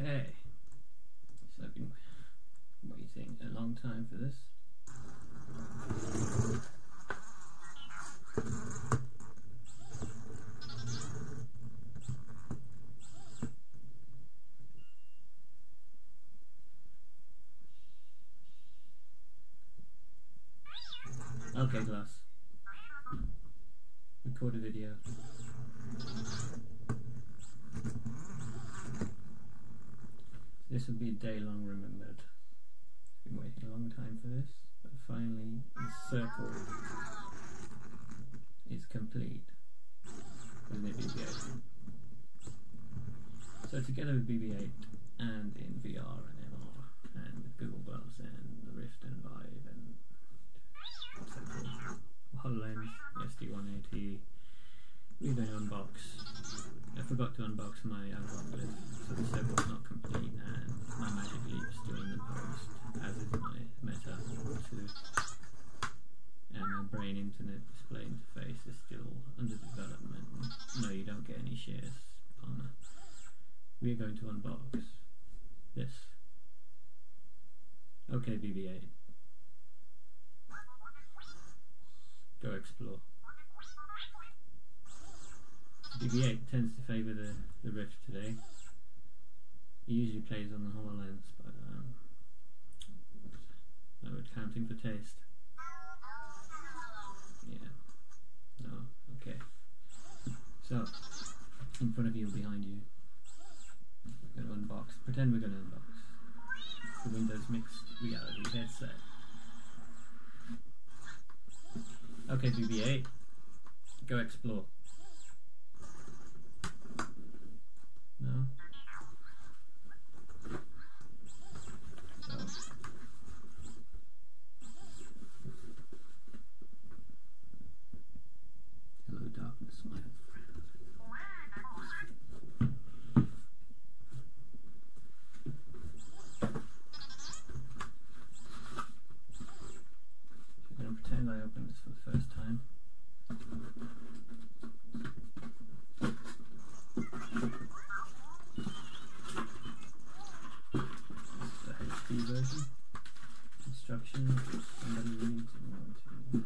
Okay. So I've been waiting a long time for this. Okay, glass. Record a video. This will be a day long remembered. Been waiting a long time for this, but finally the circle is complete with the BB-8. So together with BB-8 and in VR and MR and with Google Glass and the Rift and Vive and what's that called? HoloLens, ST1080, we're going to unbox. I forgot to unbox my Amazon list, so the circle's not complete and my Magic Leap is still in the post, as is my Meta 2. And my Brain Internet display interface is still under development. No, you don't get any shares, Palmer. We are going to unbox this. Okay, BB-8. Go explore. BB-8 tends to favour the, the Rift today. He usually plays on the HoloLens, but um, no accounting for taste. Yeah. No. Okay. So, in front of you or behind you, we're going to unbox. Pretend we're going to unbox the Windows Mixed Reality headset. Okay, BB-8, go explore. No? So. Hello darkness, my old friend. I'm gonna for the first time. This is the HD version. Instructions, if somebody reads and want to.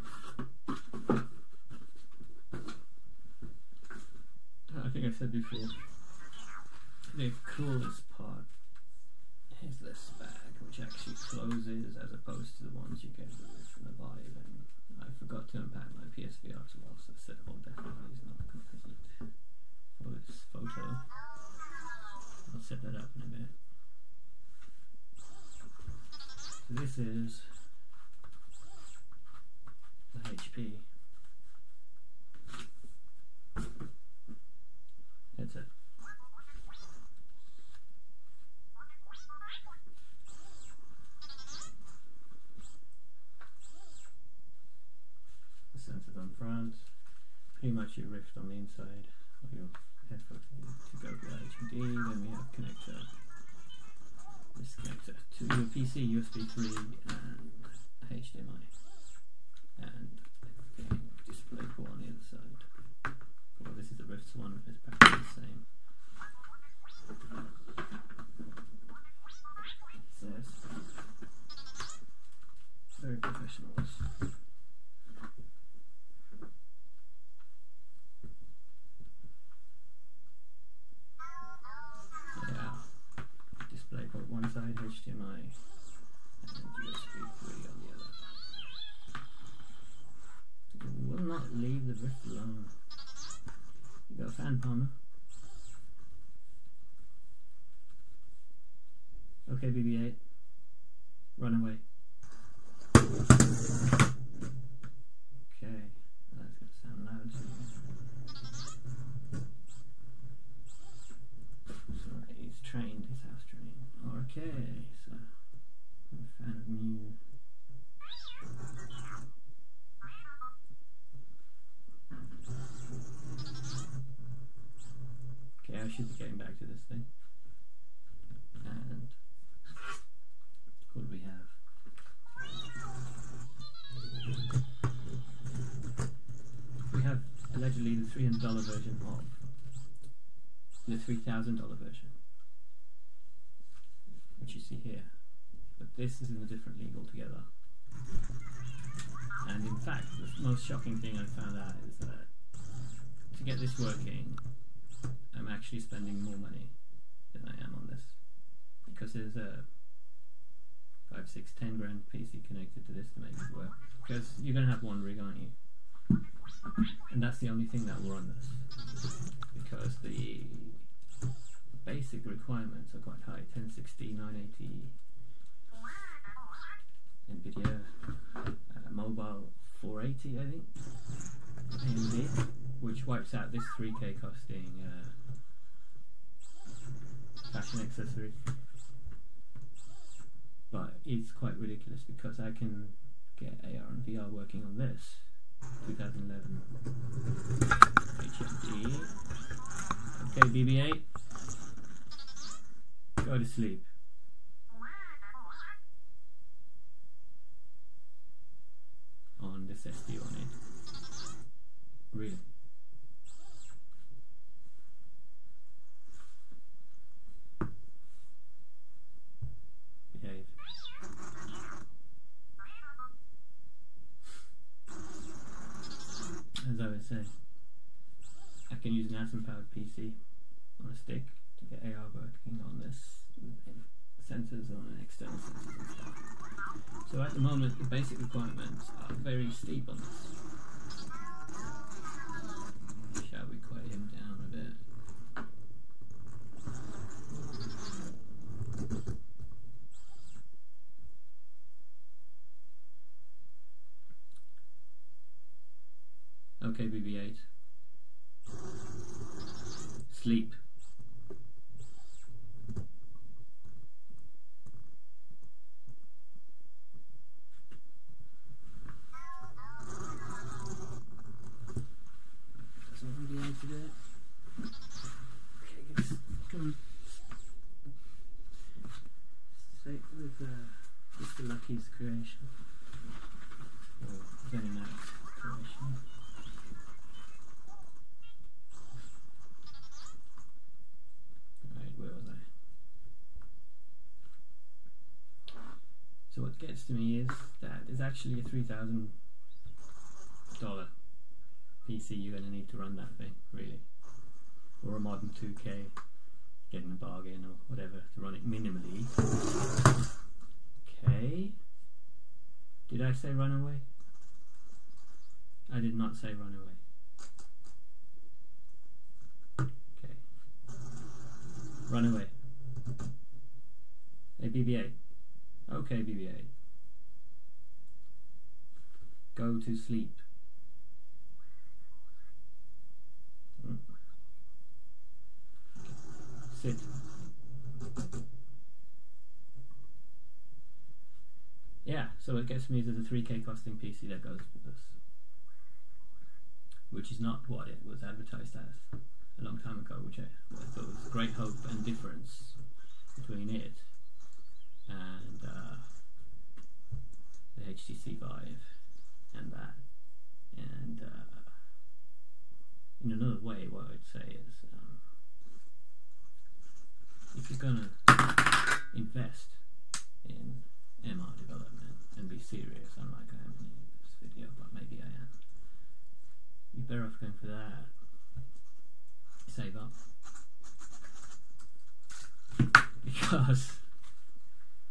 I think I said before, the coolest part is this bag, which actually closes as opposed to the ones you get with from the Vive. And I forgot to unpack my PSVR as well, so the whole definitely is not complete for this photo. I'll set that up in a bit. So this is the HP headset. The sensors on front, pretty much your Your headphone to go to HD. Then we have connector, this connector to your PC, USB 3 and HDMI, and display port on the other side. Well, this is the Rift's one, it's practically the same. It very professionals. Yeah. Display port one side, HDMI, and USB 3 on the other. It will not leave the Rift alone. You got a fan, Palmer? Okay, BB-8. Run away. Okay, that's gonna sound loud. Sorry, he's trained, he's house trained. Okay, so Mew. Okay, I should be getting back to this thing. And what do we have? We have allegedly the $300 version of the $3,000 version. which you see here. But this is in a different league altogether. And in fact, the most shocking thing I found out is that to get this working, I'm actually spending more money than I am on this. Because there's a 5, 6, 10 grand PC connected to this to make it work. Because you're going to have one rig, aren't you? And that's the only thing that will run this. Because the basic requirements are quite high 1060, 980 NVIDIA uh, mobile 480, I think, AMD, which wipes out this 3K costing uh, fashion accessory. But it's quite ridiculous because I can get AR and VR working on this 2011 HMD. Okay, BB8, go to sleep. SD on it. Really. As I was saying, I can use an Atom powered PC on a stick to get AR working on this sensors on an external sensors and stuff. So at the moment, the basic requirements are very steep on this. Shall we quiet him down a bit? Okay, BB-8. Sleep. Doesn't really add to that. Okay, guys, come on. Say with uh, Mr. Luckey's creation. Or very nice creation. Right, where was I? So what gets to me is that there's actually a three thousand dollar PC you're gonna need to run that thing, really. Or a modern 2K, getting a bargain or whatever to run it minimally. Okay. Did I say run away? I did not say run away. Okay. Run away. Hey BB-8. Okay BB-8. Go to sleep. Mm. Sit. Yeah, so it gets me to the 3k costing PC that goes with this. Which is not what it was advertised as a long time ago, which I, I thought was great hope and difference between it and uh, the HTC Vive and that. And uh, in another way, what I'd say is um, if you're going to invest in MR development and be serious, unlike I am in this video, but maybe I am, you're better off going for that. Save up. Because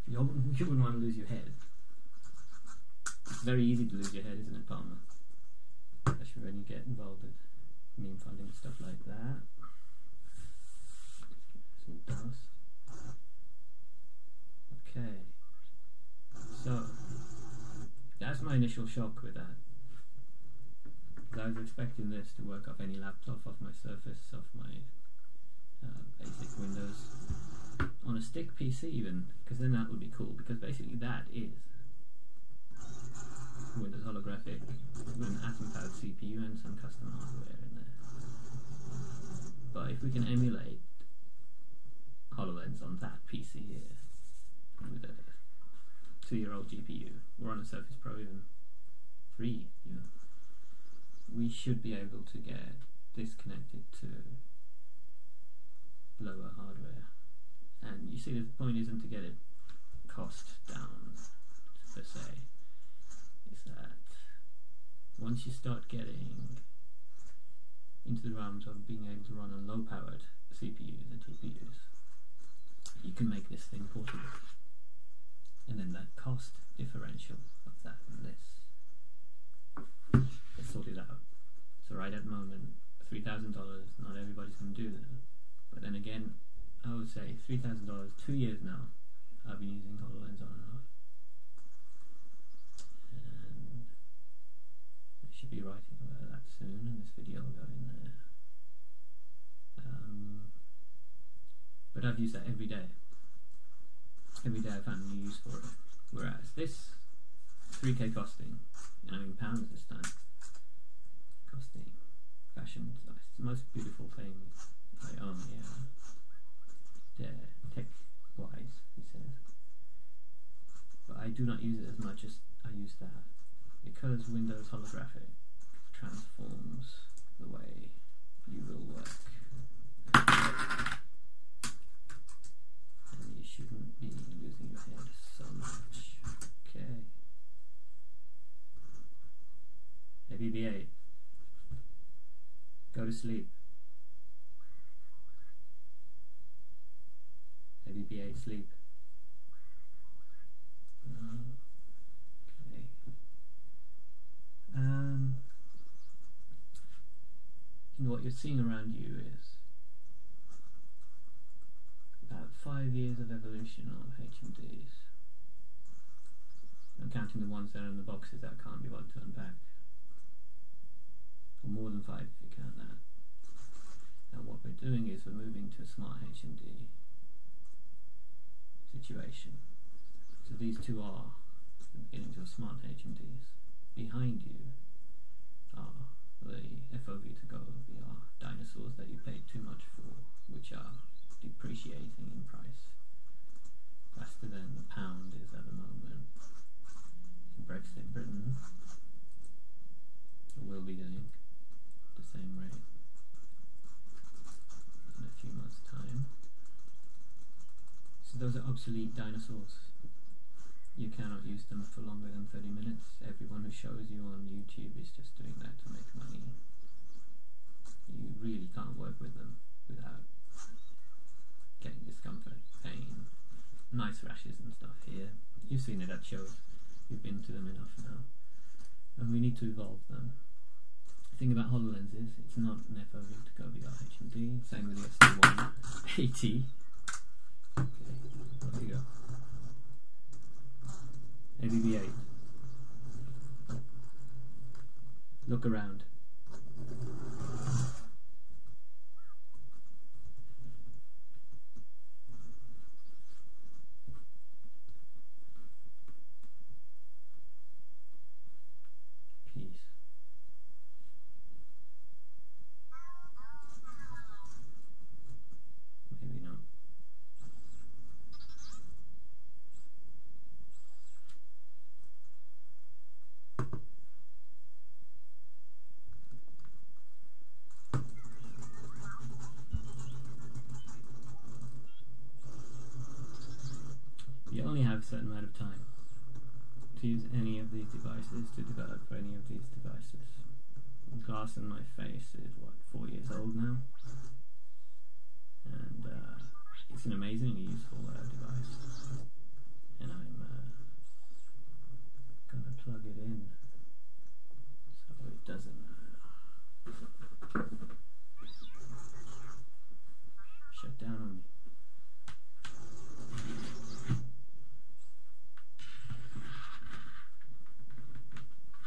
you wouldn't you wouldn't want to lose your head. Very easy to lose your head, isn't it, Palmer? Especially when you get involved with meme funding and stuff like that. Some dust. Okay. So, that's my initial shock with that. I was expecting this to work off any laptop, off my Surface, off my uh, basic Windows, on a stick PC even, because then that would be cool, because basically that is Windows holographic with an Atom powered CPU and some custom hardware in there. But if we can emulate HoloLens on that PC here with a two year old GPU or on a Surface Pro even three we should be able to get this connected to lower hardware And you see, the point isn't to get it cost down per se. That once you start getting into the realms of being able to run on low-powered CPUs and GPUs, you can make this thing portable. And then the cost differential of that and this is sorted out. So right at the moment, three thousand dollars, not everybody's gonna do that. But then again, I would say three thousand dollars, two years now, I've been using HoloLens on and off. And I should be writing about that soon and this video will go in there. Um, but I've used that every day. Every day I found new use for it. Whereas this 3k costing, you know, in pounds this time, costing fashion, it's the most beautiful thing I own. Yeah, tech wise, he says. But I do not use it as much as I use that. Because Windows holographic transforms the way you will work. And you shouldn't be losing your head so much. Okay. ABB8. Go to sleep. ABB8 sleep. Okay. Um, and what you're seeing around you is about five years of evolution of HMDs. I'm counting the ones that are in the boxes that can't be bothered to unpack. Or more than five if you count that. And what we're doing is we're moving to a smart HMD situation. So these two are the beginnings of smart HMDs. Behind you are the FOV to go VR uh, dinosaurs that you paid too much for, which are depreciating in price faster than the pound is at the moment. In Brexit Britain will be doing the same rate in a few months' time. So those are obsolete dinosaurs. You cannot use them for longer than 30 minutes. Everyone who shows you on YouTube is just doing that to make money. You really can't work with them without getting discomfort, pain, nice rashes and stuff here. You've seen it at shows. You've been to them enough now. And we need to evolve them. The thing about HoloLens is it's not an FOV to go VR HMD. Same with the SD1 AT. Okay, off you go. ABB8. Look around. Peace. Maybe not. You only have a certain amount of time to use any of these devices to develop for any of these devices. Glass in my face is what four years old now, and uh, it's an amazingly useful uh, device. And I'm uh, gonna plug it in so it doesn't uh, shut down on me.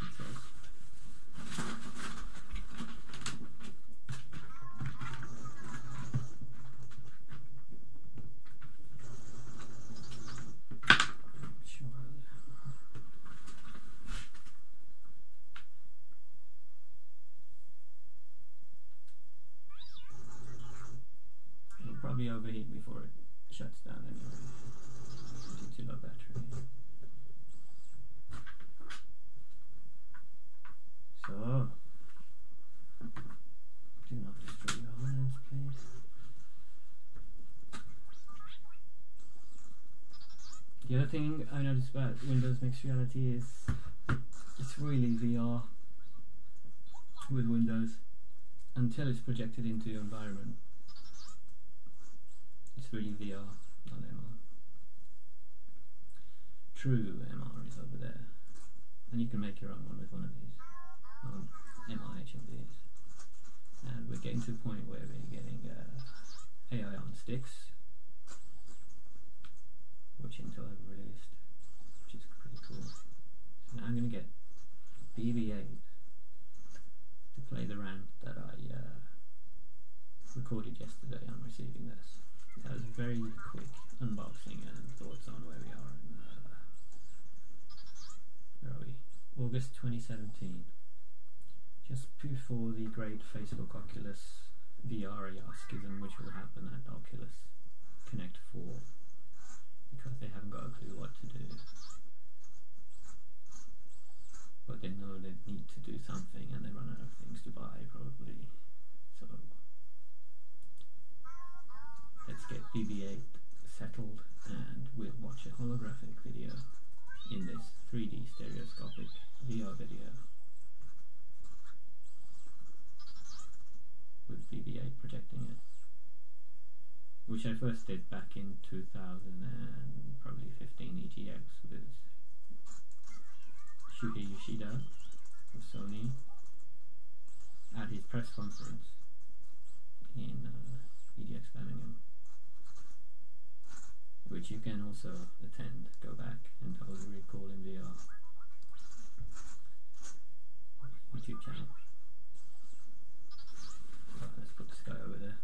It says Sure. It'll probably overheat before it shuts down anyway. Due to low battery. So, do not destroy your lens, please. The other thing I noticed about Windows Mixed Reality is it's really VR with Windows until it's projected into your environment. It's really VR, not MR. True MR is over there, and you can make your own one with one of these on MR HMDs. And we're getting to the point where we're getting uh, AI on sticks, which Intel have released, which is pretty cool. Now I'm going to get BB8 to play the rant that I uh, recorded yesterday on receiving this. That was a very quick unboxing and thoughts on where we are in uh, where are we? August 2017. Just before the great Facebook Oculus VR schism which will happen at Oculus Connect 4 because they haven't got a clue what to do. But they know they need to do something and they run out of things to buy probably. So let's get BB8 settled and we'll watch a holographic video in this 3D stereoscopic VR video with BB8 projecting it which I first did back in 2000 and probably 15 EGX with Shuhei Yoshida of Sony at his press conference in uh, EGX Birmingham which you can also attend, go back and totally recall in VR. YouTube channel. Right, let's put this guy over there.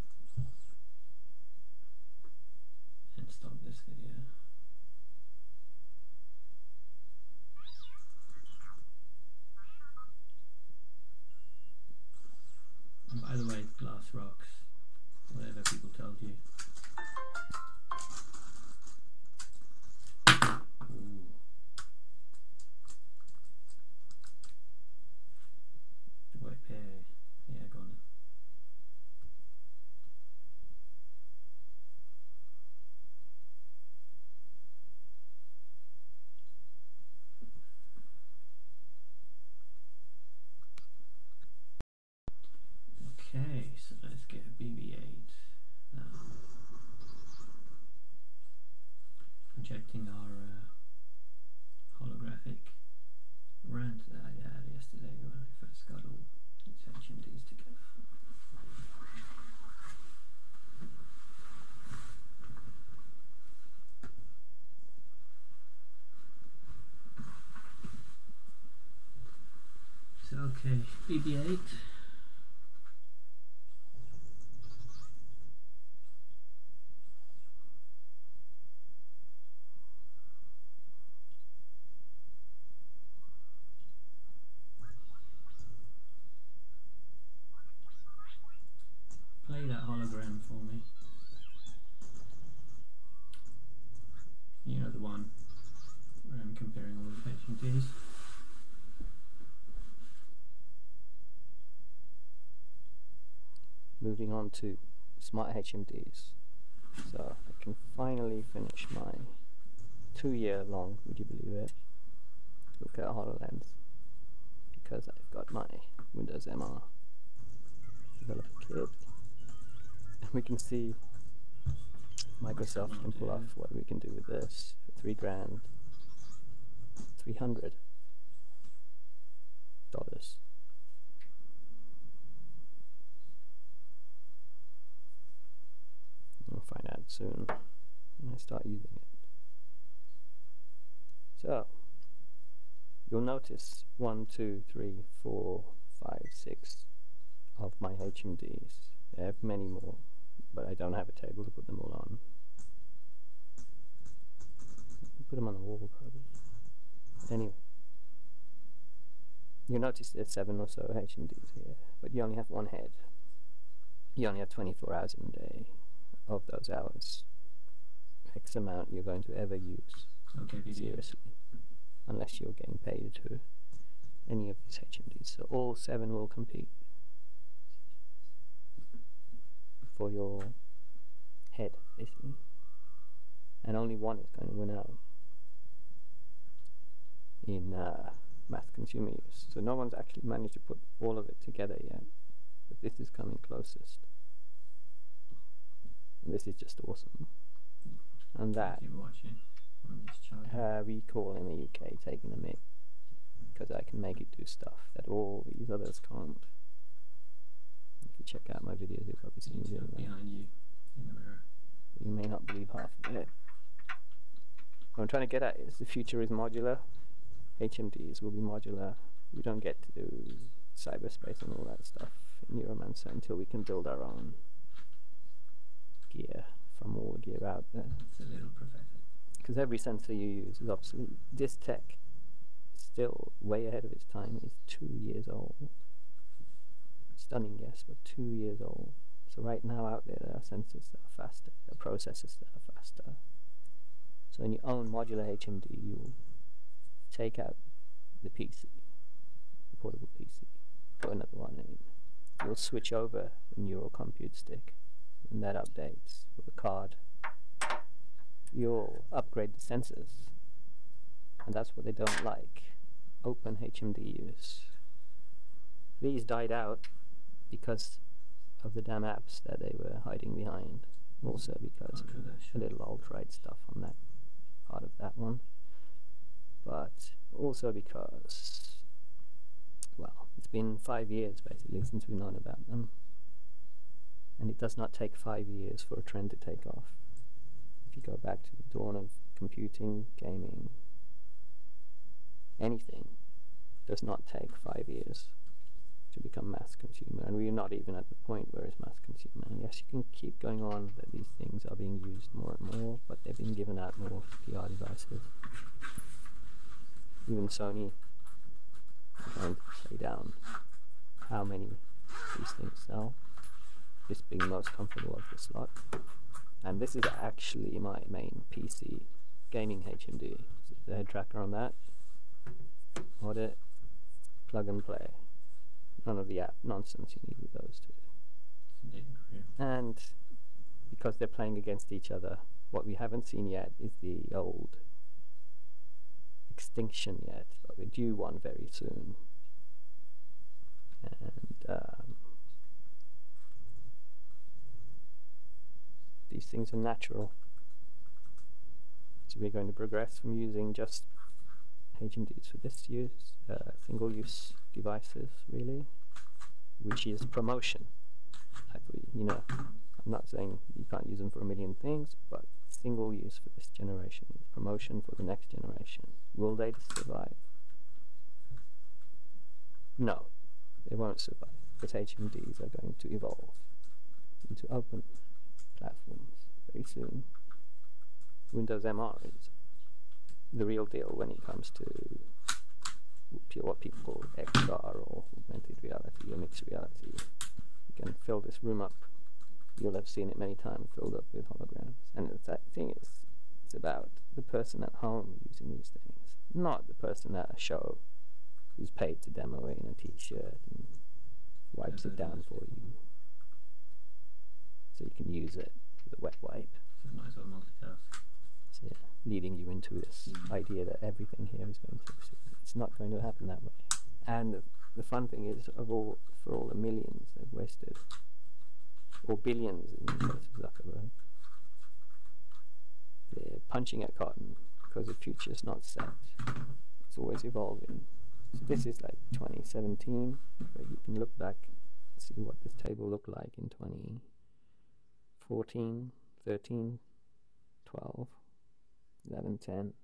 And stop this video. And by the way, glass rocks, whatever people told you. recollecting our uh, holographic rant that I had yesterday when I first got all its HMDs together. So, okay, BB 8. Moving on to smart HMDs. So I can finally finish my two year long, would you believe it, look at HoloLens because I've got my Windows MR developer kit. And we can see Microsoft can pull off what we can do with this for three grand, three hundred dollars. We'll find out soon when I start using it. So, you'll notice one, two, three, four, five, six of my HMDs. I have many more, but I don't have a table to put them all on. Put them on the wall, probably. Anyway, you'll notice there's seven or so HMDs here, but you only have one head. You only have 24 hours in a day of those hours, X amount you're going to ever use Okay, seriously, unless you're getting paid to any of these HMDs. So all seven will compete for your head, basically, and only one is going to win out. In uh, mass consumer use. So no one's actually managed to put all of it together yet, but this is coming closest. And this is just awesome. And that Keep watching. I'm just charging. uh, we call in the UK taking the mic because I can make it do stuff that all these others can't. If you check out my videos, you'll probably see me doing that. behind you in the mirror. You may not believe half of it. What I'm trying to get at is the future is modular. HMDs will be modular. We don't get to do cyberspace and all that stuff in Neuromancer until we can build our own gear from all the gear out there. It's a little prophetic. Because every sensor you use is obsolete. This tech is still way ahead of its time. It's two years old. Stunning, yes, but two years old. So right now out there, there are sensors that are faster, there are processors that are faster. So in your own modular HMD, you'll take out the PC, the portable PC, put another one in. You'll switch over the neural compute stick, and that updates with a card you'll upgrade the sensors. And that's what they don't like. Open HMD use. These died out because of the damn apps that they were hiding behind. Also because of a little alt-right stuff on that part of that one. But also because, well, it's been five years basically since we've known about them. And it does not take five years for a trend to take off if you go back to the dawn of computing, gaming, anything, does not take five years to become mass consumer. And we're not even at the point where it's mass consumer. And yes, you can keep going on that these things are being used more and more, but they've been given out more to PR devices. Even Sony trying to play down how many these things sell. This being most comfortable of the slot and this is actually my main PC gaming HMD. So the head tracker on that, audit, plug and play. None of the app nonsense you need with those two. And because they're playing against each other, what we haven't seen yet is the old extinction yet, but we're due one very soon. And um, these things are natural. So we're going to progress from using just HMDs for this use, uh, single-use devices, really, which is promotion. Like we, you know, I'm not saying you can't use them for a million things, but single use for this generation is promotion for the next generation. Will they survive? No, they won't survive But HMDs are going to evolve into open platforms very soon. Windows MR is the real deal when it comes to what people call XR or augmented reality or mixed reality. You can fill this room up. You'll have seen it many times filled up with holograms. And the thing is, it's about the person at home using these things, not the person at a show who's paid to demo it in a t-shirt and wipes it down for you. So you can use it with a wet wipe. So might as well multitask. So yeah, leading you into this Mm. idea that everything here is going to succeed. It's not going to happen that way. And the, the fun thing is, of all for all the millions they've wasted, or billions in the case of Zuckerberg, they're punching at cotton because the future is not set. It's always evolving. So this is like 2017, where you can look back, see what this table looked like in 2014, 13, 12, 11, 10.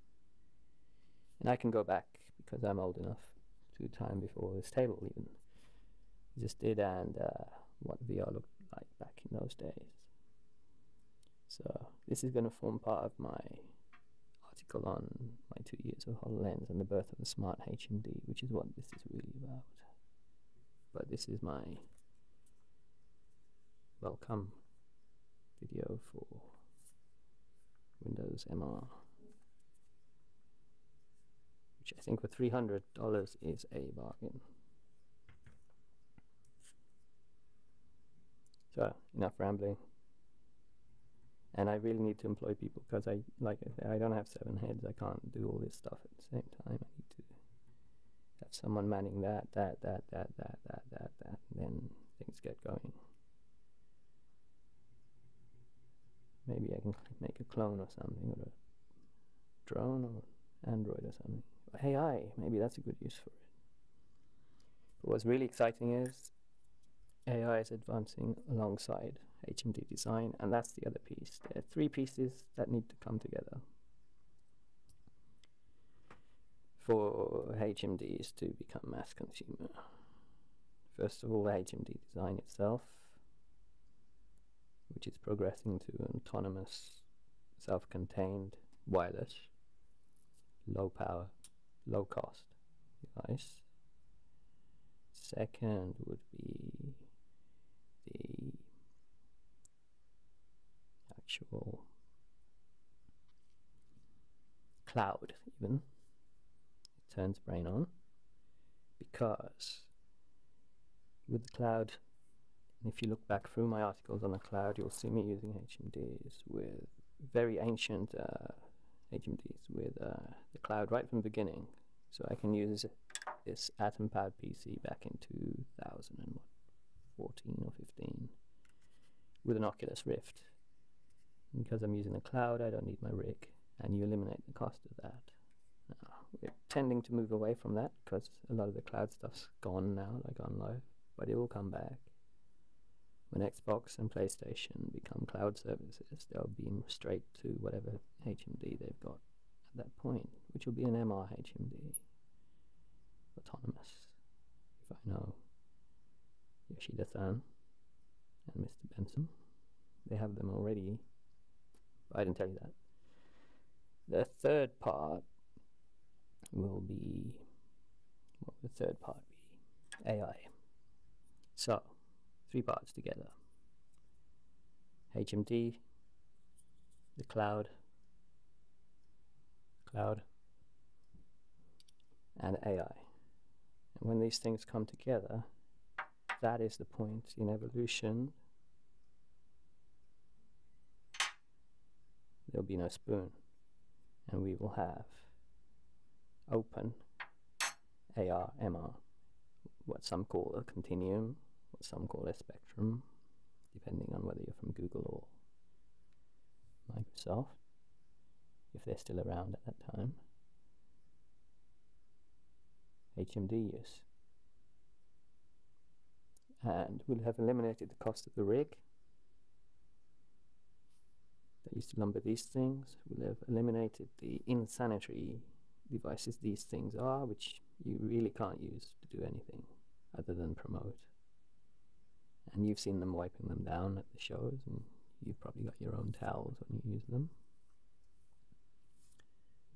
And I can go back because I'm old enough to time before this table even existed and uh, what VR looked like back in those days. So this is going to form part of my article on my two years of HoloLens and the birth of a smart HMD, which is what this is really about. But this is my welcome video for Windows MR, which I think for three hundred dollars is a bargain. Enough rambling. and I really need to employ people because I, like I say, I don't have seven heads. I can't do all this stuff at the same time. I need to have someone manning that, that, that, that, that, that, that, that, and then things get going. Maybe I can make a clone or something, or a drone, or Android or something. AI, maybe that's a good use for it. But what's really exciting is AI is advancing alongside HMD design, and that's the other piece. There are three pieces that need to come together for HMDs to become mass consumer. First of all, HMD design itself, which is progressing to autonomous, self-contained, wireless, low power, low cost device. Second would be actual cloud even it turns brain on because with the cloud and if you look back through my articles on the cloud you'll see me using HMDs with very ancient uh, HMDs with uh, the cloud right from the beginning. So I can use this atom powered PC back in 2014 or 15 with an Oculus Rift because I'm using the cloud, I don't need my rig, and you eliminate the cost of that. Now, we're tending to move away from that because a lot of the cloud stuff's gone now, like OnLive, but it will come back. When Xbox and PlayStation become cloud services, they'll beam straight to whatever HMD they've got at that point, which will be an MR HMD, autonomous, if I know Yoshida-san and Mr. Spencer. They have them already I didn't tell you that. The third part will be what will the third part be? AI. So, three parts together. HMD, the cloud, cloud, and AI. And when these things come together, that is the point in evolution there'll be no spoon and we will have open AR, MR, what some call a continuum, what some call a spectrum, depending on whether you're from Google or Microsoft, if they're still around at that time. HMD use. And we'll have eliminated the cost of the rig that used to lumber these things will have eliminated the insanitary devices these things are, which you really can't use to do anything other than promote. And you've seen them wiping them down at the shows, and you've probably got your own towels when you use them.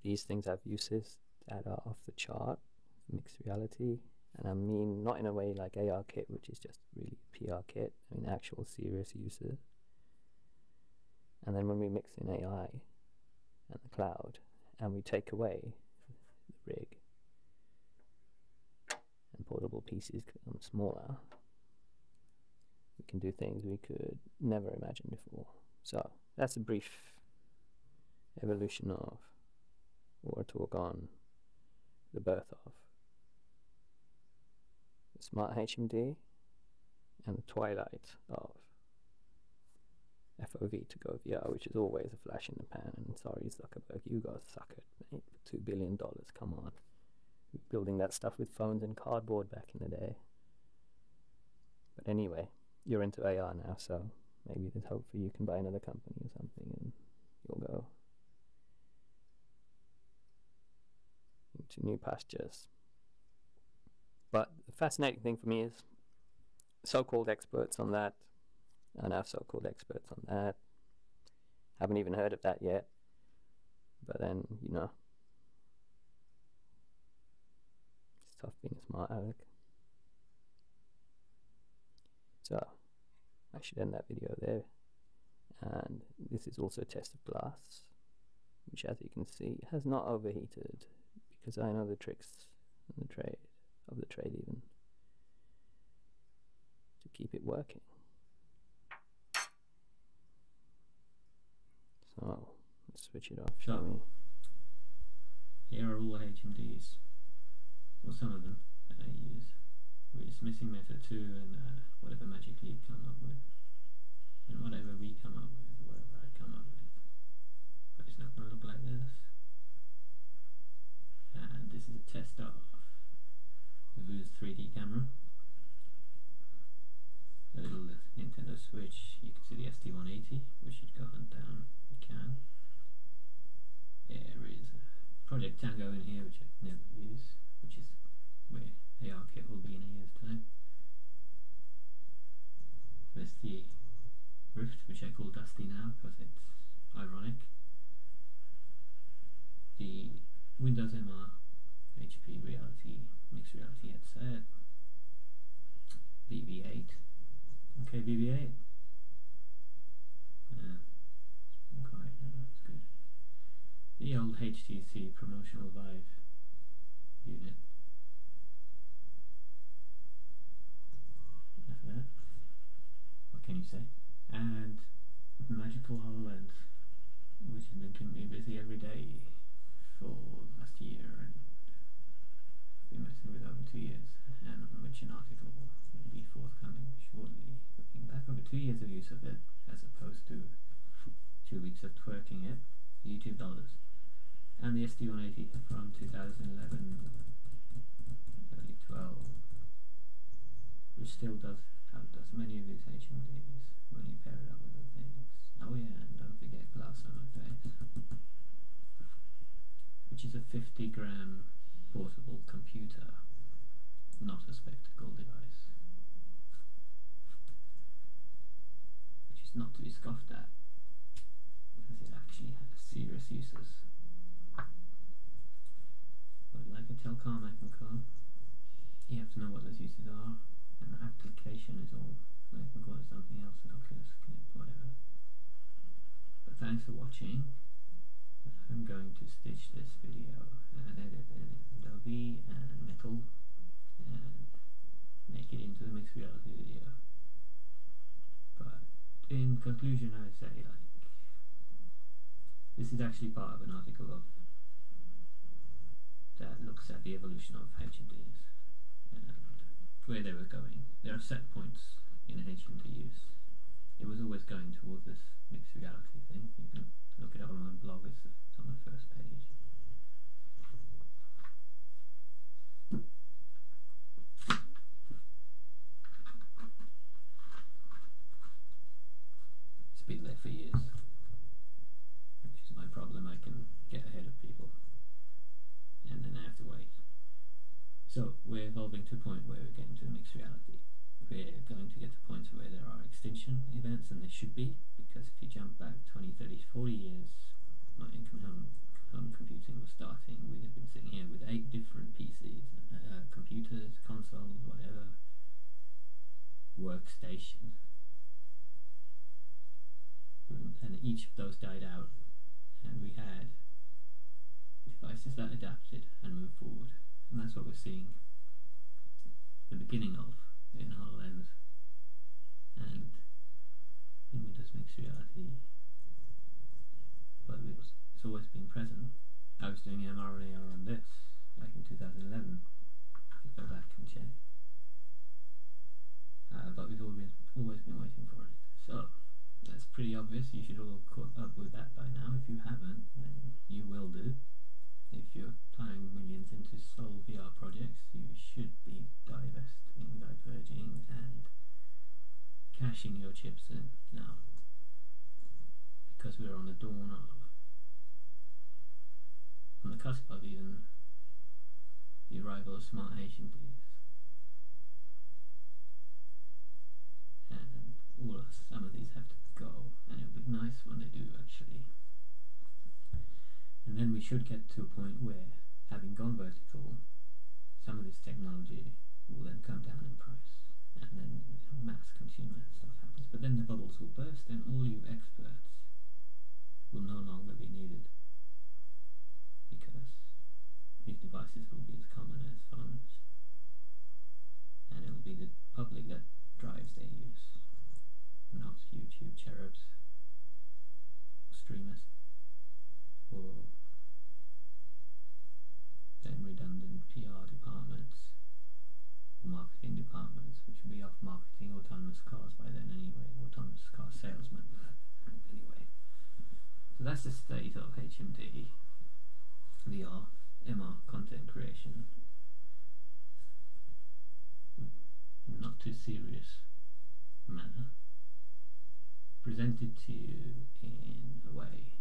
These things have uses that are off the chart, mixed reality, and I mean not in a way like ARKit, which is just really a PR kit, I mean actual serious uses. And then when we mix in AI and the cloud, and we take away the rig, and portable pieces become smaller, we can do things we could never imagine before. So that's a brief evolution of, or talk on, the birth of the smart HMD and the twilight of FOV to go VR, which is always a flash in the pan. And sorry, Zuckerberg, you got suckered, mate. Two billion dollars, come on. Building that stuff with phones and cardboard back in the day. But anyway, you're into AR now, so maybe there's hope for you can buy another company or something and you'll go into new pastures. But the fascinating thing for me is so-called experts on that I know so-called experts on that. Haven't even heard of that yet. But then, you know, it's tough being a smart aleck. So, I should end that video there. And this is also a test of glass, which as you can see has not overheated because I know the tricks in the trade, of the trade even, to keep it working. Oh, let's switch it off, shall So- we? Here are all HMDs, or some of them that I use. We're just missing Meta 2 and uh, whatever Magic Leap come up with. And whatever we come up with, or whatever I come up with. But it's not going to look like this. And this is a test of Vuze 3D camera. A little Nintendo Switch, you can see the ST1080, which should go hunt down. You can. There is Project Tango in here, which I never use, which is where ARKit will be in a year's time. There's the Rift, which I call Dusty now because it's ironic. The Windows MR HP Reality Mixed Reality headset. BB8. Okay, BB8. Yeah, quite, uh, that's good. The old HTC promotional Vive unit. That. What can you say? And Magical HoloLens, which has been keeping me busy every day for the last year and been messing with over two years, and which an article will be forthcoming shortly. Looking back over two years of use of it, as opposed to two weeks of twerking it, YouTube dollars and the ST1080 from 2011, early 12, which still does outdoes many of these HMDs when you pair it up with other things. Oh yeah, and don't forget glass on my face, which is a 50 gram portable computer, not a spectacle device, which is not to be scoffed at because it actually has serious uses. But like a Telcom Icon you have to know what those uses are, and the application is all. I can call it something else, Oculus Connect, whatever. But thanks for watching. I'm going to stitch this video and edit it in Adobe and Mettle and make it into a mixed reality video. But in conclusion, I would say like this is actually part of an article of that looks at the evolution of HMDs and where they were going. There are set points in HMD use. It was always going towards this mixed reality thing. You can look it up on my blog. It's, it's on the first page. It's been there for years, which is my problem. I can get ahead of people, and then I have to wait. So we're evolving to a point where we're getting to the mixed reality. We're going to get to points where there are extinction events, and there should be, because if you jump back 20, 30, 40 years, when home, home computing was starting, we'd have been sitting here with eight different PCs, uh, computers, consoles, whatever, workstation. And each of those died out, and we had devices that adapted and moved forward. And that's what we're seeing the beginning of in HoloLens and in Windows Mixed Reality. But it was, it's always been present. I was doing mRNA on this back in 2011. You go back and check. Uh, but we've always always been waiting for it. So that's pretty obvious. You should all caught up with that by now. If you haven't, then you will do. If you're plowing millions into sole VR projects, you should be divesting, diverging, and cashing your chips in now. Because we're on the dawn of, on the cusp of even the arrival of smart HMDs. And all of, some of these have to go, and it would be nice when they do actually. And then we should get to a point where, having gone vertical, some of this technology will then come down in price, and then mass consumer stuff happens. But then the bubbles will burst, and all you experts will no longer be needed because these devices will be as common as phones, and it'll be the public that drives their use, not YouTube cherubs, streamers or then redundant PR departments or marketing departments, which would be off marketing autonomous cars by then anyway, autonomous car salesmen anyway. So that's the state of HMD, VR, MR content creation. Not too serious manner presented to you in a way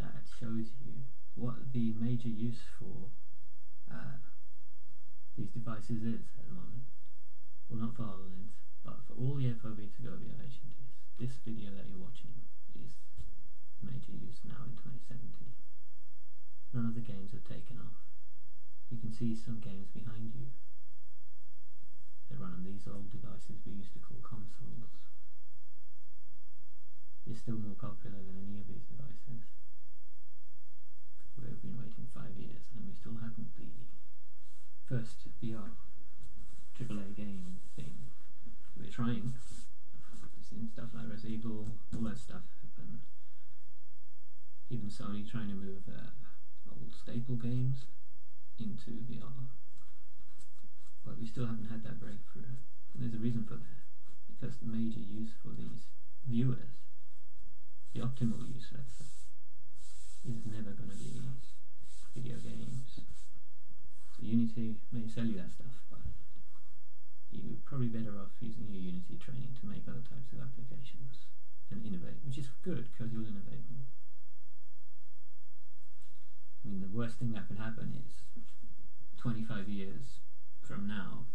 that shows you what the major use for uh, these devices is at the moment. Well, not for HoloLens, but for all the FOV2GO VR HMDs. This video that you're watching is major use now in 2017. None of the games have taken off. You can see some games behind you. They run on these old devices we used to call consoles. It's still more popular than any of these devices. We've been waiting five years and we still haven't the first VR AAA game thing. We're trying. We've seen stuff like Resident Evil, all that stuff happen. Even Sony trying to move uh, old staple games into VR. But we still haven't had that breakthrough. And there's a reason for that. Because the major use for these viewers, the optimal use, let's say, is never going to be video games. So Unity may sell you that stuff, but you're probably better off using your Unity training to make other types of applications and innovate, which is good because you'll innovate more. I mean, the worst thing that could happen is 25 years from now,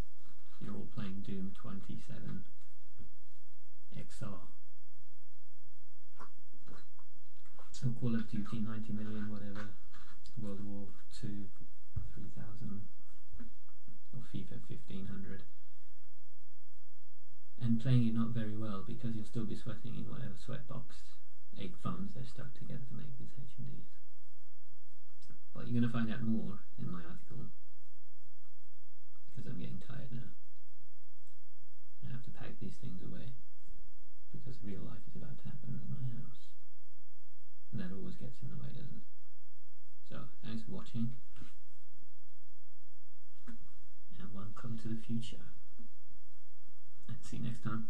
you're all playing Doom 27 XR. Or Call of Duty 90 million, whatever, World War 2, 3000, or FIFA 1500. And playing it not very well because you'll still be sweating in whatever sweatbox egg phones they've stuck together to make these HMDs. But you're going to find out more in my article because I'm getting tired now. I have to pack these things away because real life is about to happen in my house. And that always gets in the way, doesn't it? So, thanks for watching. And welcome to the future. And see you next time.